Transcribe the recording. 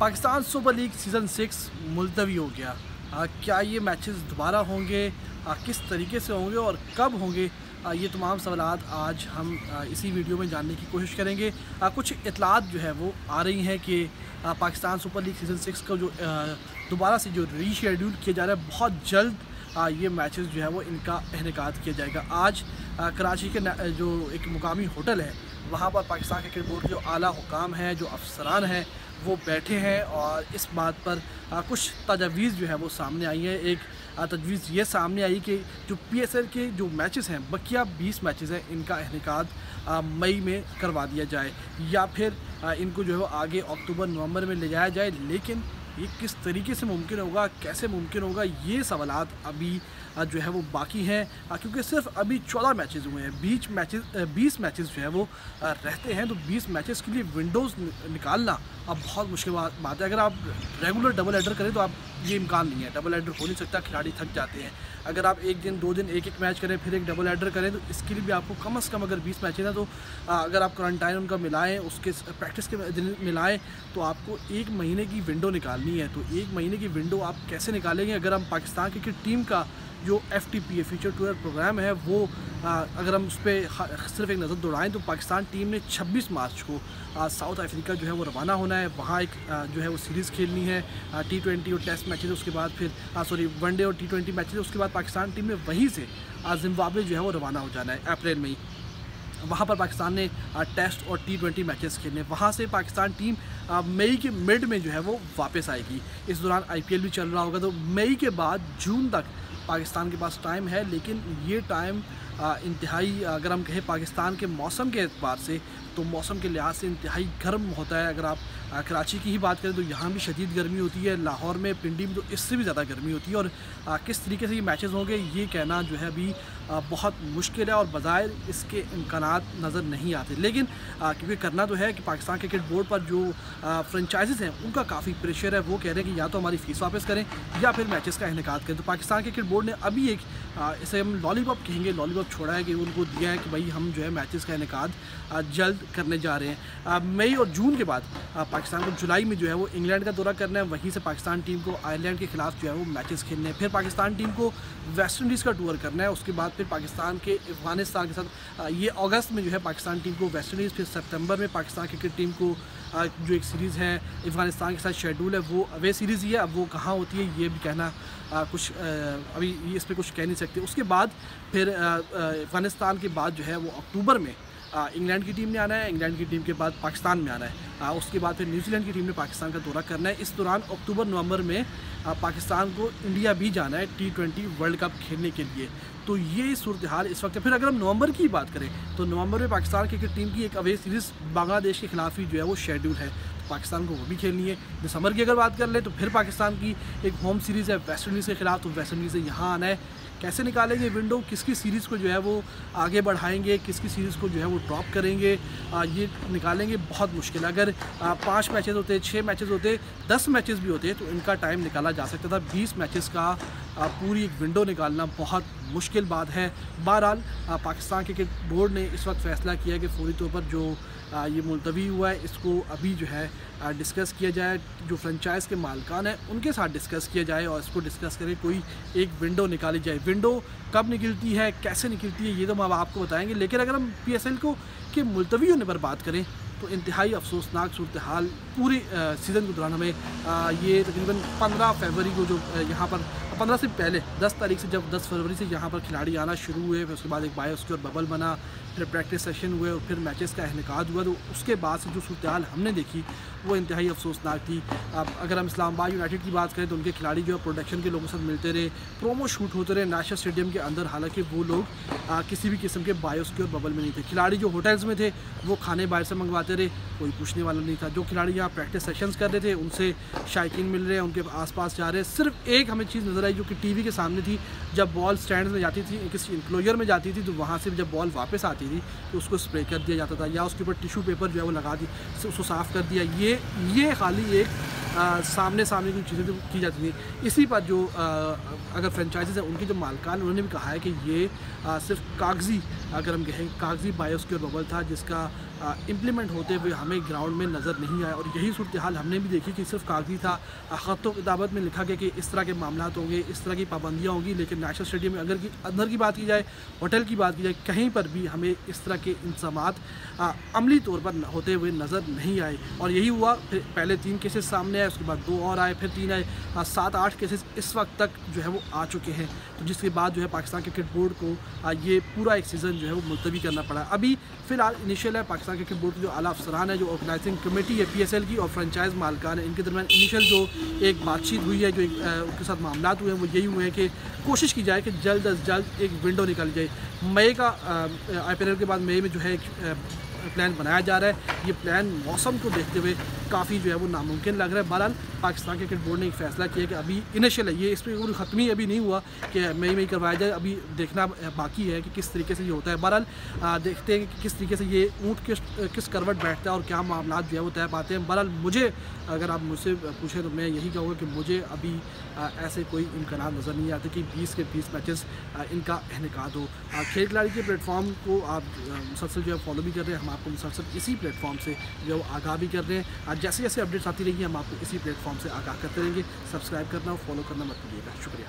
Pakistan super league season six मुलतवी हो गया। आ, क्या ये मैचेस दोबारा होंगे? आ, किस तरीके से होंगे और कब होंगे? आ, ये तमाम सवाल आज हम आ, इसी वीडियो में जानने की कोशिश करेंगे। आ, कुछ इतलात जो है वो आ रही हैं कि आ, Pakistan super league season six का जो दोबारा से जो रीशेड्यूल किया जा रहा है बहुत जल्द ये मैचेस जो है वो इनका अहनका किया जाएगा। आज कराची के जो एक मुकामी होटल है, वहाँ पर पाकिस्तान क्रिकेट बोर्ड के जो आला हुकाम हैं, जो अफसरान हैं, वो बैठे हैं और इस बात पर कुछ तजावीज़ जो है वो सामने आई है। एक तजवीज़ ये सामने आई कि जो पीएसएल के जो मैचेस हैं, बकिया 20 मैचेस हैं, इनका अहनका मई में करवा दिया जाए या फिर इनको जो है वो आगे अक्टूबर, नवंबर में ले जाया जाए। लेकिन ये किस तरीके से मुमकिन होगा, कैसे मुमकिन होगा, ये सवाल अभी जो है वो बाकी हैं। क्योंकि सिर्फ़ अभी चौदह मैचेस हुए हैं, बीच मैचेस बीस मैचेस जो है वो रहते हैं। तो बीस मैचेस के लिए विंडोज़ निकालना अब बहुत मुश्किल बात है। अगर आप रेगुलर डबल एडर करें तो आप ये इम्कान नहीं है। डबल एडर हो नहीं सकता, खिलाड़ी थक जाते हैं। अगर आप एक दिन, दो दिन, एक एक मैच करें, फिर एक डबल एडर करें तो इसके लिए भी आपको कम अज़ कम अगर बीस मैचेज हैं तो अगर आप क्वारंटाइन उनका मिलाएँ, उसके प्रैक्टिस के दिन मिलाएँ तो आपको एक महीने की विंडो निकालनी है। तो एक महीने की विंडो आप कैसे निकालेंगे? अगर हम पाकिस्तान क्रिकेट टीम का जो एफ़ टी पी है फ्यूचर टूर प्रोग्राम है वो आ, अगर हम उस पर सिर्फ़ एक नज़र दौड़ाएँ तो पाकिस्तान टीम ने 26 मार्च को साउथ अफ्रीका जो है वो रवाना होना है। वहाँ एक आ, जो है वो सीरीज़ खेलनी है टी ट्वेंटी और टेस्ट मैचेज उसके बाद फिर सॉरी वनडे और टी ट्वेंटी मैचेज उसके बाद पाकिस्तान टीम ने वहीं से जिम्बाब्वे जो है वो रवाना हो जाना है अप्रैल में ही। वहाँ पर पाकिस्तान ने टेस्ट और टी ट्वेंटी मैचेस खेलने वहाँ से पाकिस्तान टीम मई के मिड में जो है वो वापस आएगी। इस दौरान आईपीएल भी चल रहा होगा तो मई के बाद जून तक पाकिस्तान के पास टाइम है, लेकिन ये टाइम इंतहाई, अगर हम कहें पाकिस्तान के मौसम के अतबार से तो मौसम के लिहाज से इंतहाई गर्म होता है। अगर आप कराची की ही बात करें तो यहाँ भी शदीद गर्मी होती है, लाहौर में, पिंडी में तो इससे भी ज़्यादा गर्मी होती है। और किस तरीके से ये मैचेस होंगे, ये कहना जो है अभी बहुत मुश्किल है और बाज़ाहिर इसके इम्कान नज़र नहीं आते। लेकिन क्योंकि करना तो है कि पाकिस्तान क्रिकेट बोर्ड पर जो फ्रेंचाइजीज़ हैं, उनका काफ़ी प्रेशर है। वो कह रहे हैं कि या तो हमारी फ़ीस वापस करें या फिर मैचेस का इनका करें। तो पाकिस्तान क्रिकेट बोर्ड ने अभी एक इसे हम लॉलीपॉप कहेंगे। लॉलीपॉप छोड़ा है कि उनको दिया है कि भाई हम जो है मैचेस का इनका जल्द करने जा रहे हैं। मई और जून के बाद पाकिस्तान को जुलाई में जो है वो इंग्लैंड का दौरा करना है। वहीं से पाकिस्तान टीम को आयरलैंड के खिलाफ जो है वो मैचेस खेलने हैं। फिर पाकिस्तान टीम को वेस्ट इंडीज़ का टूर करना है। उसके बाद फिर पाकिस्तान के अफ़गानिस्तान के साथ ये अगस्त में जो है पाकिस्तान टीम को वेस्ट इंडीज़ फिर सितंबर में पाकिस्तान क्रिकेट टीम को जो एक सीरीज़ है अफ़गानिस्तान के साथ शेड्यूल है वो अवे सीरीज़ ही है। अब वो कहाँ होती है ये भी कहना आ, कुछ आ, अभी इस पर कुछ कह नहीं सकते। उसके बाद फिर अफ़गानिस्तान के बाद जो है वो अक्टूबर में इंग्लैंड की टीम ने आना है इंग्लैंड की टीम के बाद पाकिस्तान में आना है। आ, उसके बाद फिर न्यूजीलैंड की टीम ने पाकिस्तान का दौरा करना है। इस दौरान अक्टूबर नवंबर में आ, पाकिस्तान को इंडिया भी जाना है टी ट्वेंटी वर्ल्ड कप खेलने के लिए। तो ये सूरत हाल इस वक्त फिर अगर हम नवंबर की बात करें तो नवंबर में पाकिस्तान क्रिकेट टीम की एक अवे सीरीज़ बांग्लादेश के खिलाफ ही जो है वो शेड्यूल है। तो पाकिस्तान को वो भी खेलनी है। दिसंबर की अगर बात कर ले तो फिर पाकिस्तान की एक होम सीरीज़ है वेस्ट इंडीज़ के खिलाफ। तो वेस्ट इंडीज़ से यहाँ आना है। कैसे निकालेंगे विंडो किसकी सीरीज़ को जो है वो आगे बढ़ाएँगे? किसकी सीरीज़ को जो है वो ड्रॉप करेंगे? आ, ये निकालेंगे बहुत मुश्किल अगर पाँच मैचेस होते छः मैचेस होते दस मैचेस भी होते तो इनका टाइम निकाला जा सकता था। बीस मैचेस का आ, पूरी एक विंडो निकालना बहुत मुश्किल बात है। बहरहाल पाकिस्तान क्रिकेट बोर्ड ने इस वक्त फ़ैसला किया है कि फौरी तौर पर जो ये मुलतवी हुआ है, इसको अभी जो है डिस्कस किया जाए। जो फ्रेंचाइज़ के मालकान हैं, उनके साथ डिस्कस किया जाए और इसको डिस्कस करें, कोई एक विंडो निकाली जाए। विंडो कब निकलती है, कैसे निकलती है, ये तो हम आपको बताएँगे। लेकिन अगर हम पी को, के मुलतवी होने पर बात करें तो इंतहाई अफसोसनाक सूरत हाल पूरे सीज़न के दौरान हमें ये तकरीबन 15 फरवरी को जो यहाँ पर 15 से पहले 10 तारीख से जब 10 फरवरी से यहाँ पर खिलाड़ी आना शुरू हुए, फिर उसके बाद एक बायोस्क्योर बबल बना फिर प्रैक्टिस सेशन हुए और फिर मैचेस का अहनका हुआ तो उसके बाद से जो सूरत हमने देखी वो इंतहाई अफसोसनाक थी। अब अगर हम इस्लामाबाद यूनाइटेड की बात करें तो उनके खिलाड़ी जो है प्रोडक्शन के लोगों के साथ मिलते रहे प्रोमो शूट होते रहे नेशनल स्टेडियम के अंदर। हालाँकि वो लोग आ, किसी भी किस्म के बायोस के और बबल में नहीं थे। खिलाड़ी जो होटल्स में थे वो खाने बाहर से मंगवाते रहे कोई पूछने वाला नहीं था। जो खिलाड़ी यहाँ प्रैक्टिस सेशंस कर रहे थे उनसे शायकीन मिल रहे हैं उनके आसपास जा रहे हैं। सिर्फ़ एक हमें चीज़ नज़र आई जो कि टीवी के सामने थी जब बॉल स्टैंड में जाती थी किसी इंक्लोजर में जाती थी तो वहाँ से जब बॉल वापस आती थी तो उसको स्प्रे कर दिया जाता था या उसके ऊपर टिशू पेपर जो है वो लगा दी उसको साफ़ कर दिया। ये ये खाली एक आ, सामने सामने की चीज़ें की जाती थी। इसी पर जो आ, अगर फ्रेंचाइजीज हैं उनके जो मालकान उन्होंने भी कहा है कि ये आ, सिर्फ़ कागज़ी अगर हम कहें कागज़ी बायोस्क्योर बबल था जिसका इम्प्लीमेंट होते हुए हमें ग्राउंड में नज़र नहीं आया। और यही सूरत हाल हमने भी देखी कि सिर्फ़ कागज़ी था। ख़त किताबत में लिखा गया कि इस तरह के मामला होंगे, इस तरह की पाबंदियाँ होंगी, लेकिन नेशनल स्टेडियम में अगर की अंदर की बात की जाए होटल की बात की जाए, कहीं पर भी हमें इस तरह के इंतज़ाम अमली तौर पर होते हुए नज़र नहीं आए। और यही हुआ, फिर पहले तीन केसेस सामने आए, उसके बाद दो और आए, फिर तीन आए। सात आठ केसेस इस वक्त तक जो है वो आ चुके हैं। तो जिसके बाद जो है पाकिस्तान क्रिकेट बोर्ड को ये पूरा एक सीज़न जो है वो मुलतवी करना पड़ा। अभी फ़िलहाल इनिशियल है, पाकिस्तान क्रिकेट बोर्ड के जो आला अफसरान है, जो ऑर्गेनाइजिंग कमेटी है पीएसएल की और फ्रेंचाइज मालकान है, इनके दरमियान इनिशियल जो एक बातचीत हुई है, जो एक उनके साथ मामला हुए हैं, वो यही हुए हैं कि कोशिश की जाए कि जल्द अज जल्द एक विंडो निकाली जाए। मई का आई के बाद मई में जो है प्लान बनाया जा रहा है। ये प्लान मौसम को देखते हुए काफ़ी जो है वो नामुमकिन लग रहा है। बहरहाल, पाकिस्तान क्रिकेट बोर्ड ने एक फ़ैसला किया कि अभी इनिशियल है ये इस पर कोई ख़त्म ही अभी नहीं हुआ कि मई मई करवाया जाए। अभी देखना बाकी है कि किस तरीके से ये होता है। बहरहाल देखते हैं कि किस तरीके से ये ऊँट किस किस करवट बैठता है और क्या मामला जो है वो तय पाते हैं। बहरहाल, मुझे, अगर आप मुझसे पूछें तो मैं यही कहूँगा कि मुझे अभी ऐसे कोई इम्कान नज़र नहीं आते कि बीस के बीस मैचेस इनका इनका हो। खेल खिलाड़ी के प्लेटफॉर्म को आप मुसलसल जो है फॉलो भी कर रहे हैं, हम आपको मुसलसल इसी प्लेटफॉर्म से जो आगाह भी कर रहे हैं। जैसे जैसे अपडेट्स आती रहेंगी, हम आपको इसी प्लेटफॉर्म से आगाह करते रहेंगे। सब्सक्राइब करना और फॉलो करना मत भूलिएगा। शुक्रिया।